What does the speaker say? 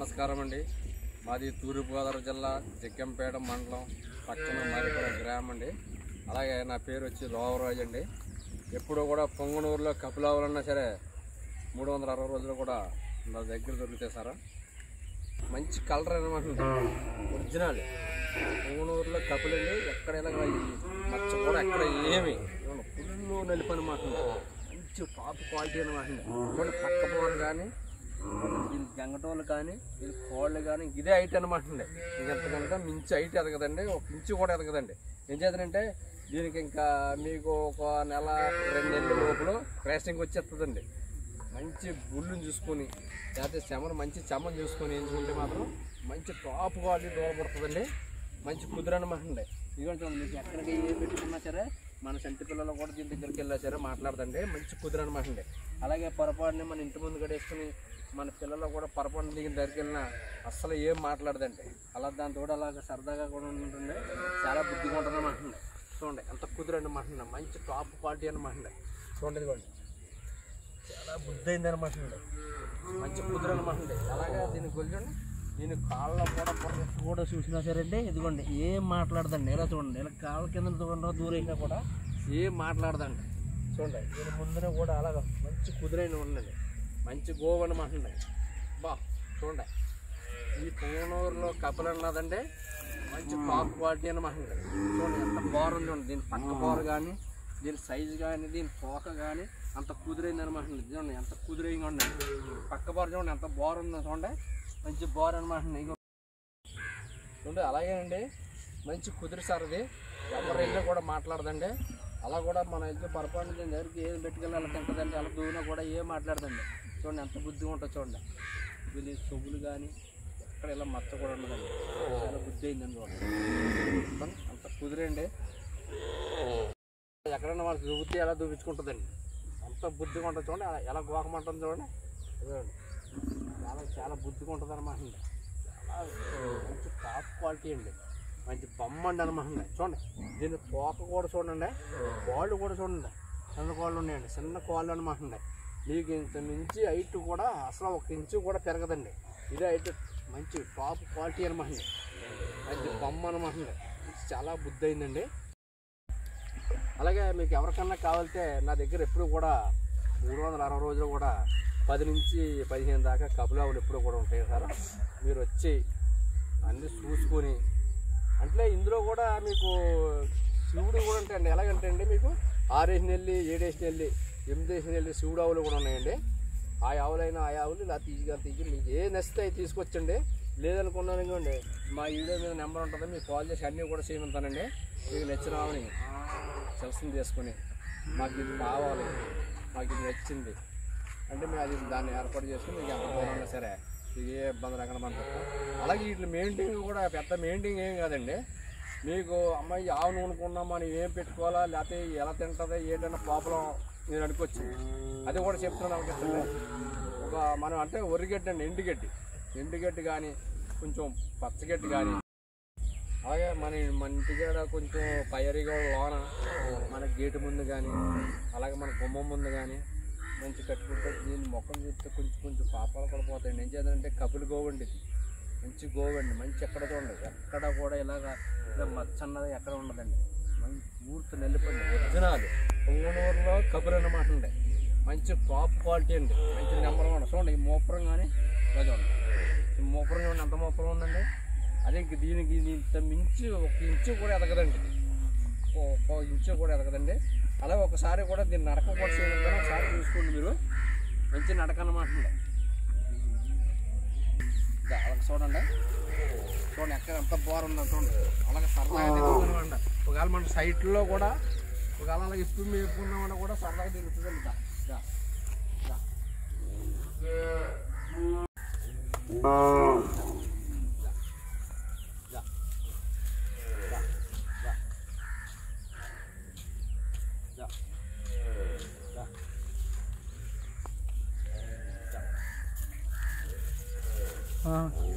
నమస్కారం అండి. మాది తూర్పుగోదావరి జిల్లా జగ్గంపేట మండలం పక్కన మరికొడ గ్రామం అండి. అలాగే నా పేరు వచ్చి లోవరాజు అండి. ఎప్పుడు కూడా పొంగనూరులో కపిలావులన్నా సరే మూడు వందల అరవై రోజులు కూడా నా దగ్గర దొరుకుతాయి సార్. మంచి కలర్ అనమాట ఒరిజినల్ పొంగనూరులో కపిలండి ఎక్కడ ఇలాగ మచ్చ కూడా ఎక్కడ ఏమి. ఫుల్ నలిపి అనమాట మంచి టాప్ క్వాలిటీ అనమాట పక్క పోరు కానీ వీళ్ళు గంగటోళ్ళు కానీ వీళ్ళు కోళ్ళు కానీ ఇదే హైట్ అనమాట అండి. ఇంకెంతకంటే మించి హైట్ ఎదగదండి. ఒక ఇంచు కూడా ఎదగదండి. ఏం చేద్దానంటే దీనికి ఇంకా మీకు ఒక నెల రెండు నెలల లోపల క్రాసింగ్ వచ్చేస్తుందండి. మంచి గుళ్ళుని చూసుకొని లేకపోతే చెమను మంచి చెమను చూసుకొని ఎంచుకుంటే మాత్రం మంచి టాప్ క్వాలిటీ దూరపడుతుందండి మంచి కుదిరనమాట అండి. ఇదిగోండి చూడండి మీకు ఎక్కడికి ఏ పెట్టుకున్నా సరే మన సంటి పిల్లలు కూడా దీని దగ్గరికి వెళ్ళా సరే మాట్లాడదండి. మంచి కుదిరనమాట అండి. అలాగే పొరపాటుని మన ఇంటి ముందు కడేసుకుని మన పిల్లలు కూడా పొరపాటున దిగిన దగ్గరికి వెళ్ళినా అస్సలు ఏం మాట్లాడదండి. అలా దాంతో కూడా అలాగ సరదాగా కూడా ఉంటుంది చాలా బుద్ధిగా ఉంటుంది అండి చూడండి ఎంత కుదిరండి అండి మంచి టాప్ క్వాలిటీ అన్నమాట అండి చూడండి ఇదిగోండి. చాలా బుద్ధి అయింది అనమాట మంచి కుదురు అనమాట అలాగే దీనికి వెళ్ళండి దీని కాళ్ళ కూడా కూడా చూసినా సరే అండి ఇదిగోండి ఏం మాట్లాడదండి. ఇలా చూడండి. ఇలా కాళ్ళ కింద చూడండి దూరైనా కూడా. ఏం మాట్లాడదండి. చూడండి దీని ముందున కూడా అలాగ మంచి కుదురైన ఉండండి మంచి గోవు అనమాట బా చూడండి. ఈ పూనూరులో కపలు ఉన్నదండి మంచి టాప్ క్వాలిటీ అనమాట చూడండి ఎంత బాగుంది ఉంది దీని పక్క బోర్ కానీ దీని సైజు కానీ దీని తోక కానీ అంత కుదిరైంది అనమాట చూడండి ఎంత కుదిరైంగా ఉండండి పక్క బోర చూడండి ఎంత బోర్ ఉంది చూడండి. మంచి బోర్ అనమాట ఇగో. చూడండి అలాగేనండి మంచి కుదిరి సార్ అది ఎవరు వెళ్ళి కూడా మాట్లాడదండి. అలా కూడా మన వెళ్తే పొరపాటు దగ్గరికి ఏం పెట్టుకెళ్ళి అలా తింటదండి. అలా దూన కూడా ఏం మాట్లాడదండి. చూడండి ఎంత బుద్ధిగా ఉంటుంది చూడండి. వీళ్ళు సొగులు కానీ ఎక్కడ ఇలా మచ్చ కూడా ఉండదండి. చాలా బుద్ధి అయిందండి చూడండి అంత కుదిరండి ఎక్కడైనా వాళ్ళు చూపితే ఎలా దుబ్బించుకుంటుందండి అంత బుద్ధిగా ఉంటుంది చూడండి అలా- ఎలా గోకమంటుంది చూడండి. చూడండి చాలా చాలా బుద్ధిగా ఉంటుంది అనమాట చాలా మంచి టాప్ క్వాలిటీ అండి. మంచి బొమ్మ అండి అనమాట చూడండి. దీని తోక కూడా చూడండి. కాళ్ళు కూడా చూడండి. చిన్న కాళ్ళు ఉన్నాయండి. చిన్న కాళ్ళు అనమాట మీకు ఇంత మించి హైట్ కూడా అసలు ఒక ఇంచు కూడా పెరగదండి. ఇదే హైట్ మంచి టాప్ క్వాలిటీ అనమాట మంచి బొమ్మ అనమాట చాలా బుద్ధి అయిందండి. అలాగే మీకు ఎవరికన్నా కావాలితే నా దగ్గర ఎప్పుడు కూడా మూడు వందల అరవై రోజులు కూడా పది నుంచి పదిహేను దాకా కబులావులు ఎప్పుడు కూడా ఉంటాయి సార్. మీరు వచ్చి అన్నీ చూసుకొని అంటే ఇందులో కూడా మీకు శివుడు కూడా ఉంటాయండి. ఎలాగంటే అండి మీకు ఆరేసి నెల్లి ఏడేసి నెల్లి ఎనిమిదేసి నెల్లి శివుడు ఆవులు కూడా ఉన్నాయండి. ఆ ఆవులైనా ఆ ఆవులు ఇలా తీసిగా తీసి మీకు ఏ నచ్చితే అవి తీసుకొచ్చండి. లేదనుకున్నాను ఇంకోండి మా వీడియో మీద నెంబర్ ఉంటుంది మీకు కాల్ చేసి అన్నీ కూడా చేయమంటానండి మీకు నచ్చిన ఆవుని సెలక్షన్ చేసుకొని మాకు ఇది కావాలి మాకు ఇది నచ్చింది అంటే మేము అది దాన్ని ఏర్పాటు చేసుకుని మీకు ఎంత దూరంగా సరే ఇది ఏ ఇబ్బంది లేకుండా మనం అలాగే వీటి మెయింటైన్ కూడా పెద్ద మెయింటైన్ ఏం కాదండి. మీకు అమ్మాయి ఆవు నూనుకున్నా మనం ఏం పెట్టుకోవాలా లేకపోతే ఎలా తింటుందో ఏంటన్నా ప్రాబ్లం మీరు అనుకోవచ్చు. అది కూడా చెప్తున్నాను అనుకుంటుంది ఒక మనం అంటే ఒరిగడ్డి అండి ఎండుగడ్డి ఎండుగడ్డి కానీ కొంచెం పచ్చగడ్డి కానీ. అలాగే మన మన ఇంటి దగ్గర కొంచెం పైరిగా లోన మన గేటు ముందు కానీ అలాగే మన గుమ్మం ముందు కానీ మంచి కట్టుకుంటే దీన్ని మొక్కలు చూస్తే కొంచెం కొంచెం పాపాలు కూడా పోతాయండి ఏం చేద్దంటే కపులు గోవండి ఇది. మంచి గోవండి మంచి ఎక్కడ ఉండదు ఎక్కడ కూడా ఇలాగ ఇలా మచ్చ అన్నది ఎక్కడ ఉండదండి. మంచి పూర్తి నెల్లిపండి ఒరిజినల్ పొంగనూరులో కబురు అన్నమాట ఉండే మంచి టాప్ క్వాలిటీ అండి. మంచి నెంబర్ వన్ చూడండి ఈ మోపురం కానీ ఇలా ఈ మోపురం చూడండి ఎంత మోపురం ఉందండి. అదే ఇంక దీనికి ఇంత మించి ఒక ఇంచు కూడా ఎదగదండి. ఒక ఇంచు కూడా ఎదగదండి. అలాగే ఒకసారి కూడా దీన్ని నడక కూడా చేయడం ఒకసారి చూసుకోండి మీరు. మంచి నడక అన్నమాట ఉండే అలాగే చూడండి. చూడండి ఎక్కడ ఎంత బోర్ ఉందో చూడండి. అలాగే సరదాగా ఒకవేళ మన సైట్లో కూడా ఒకవేళ అలాగే ఇప్పుడు మేపుకున్నామన్నా కూడా సరదాగా తిరుగుతుందండి దా, దా, దా. దా. దా, దా. దా. దా. దా.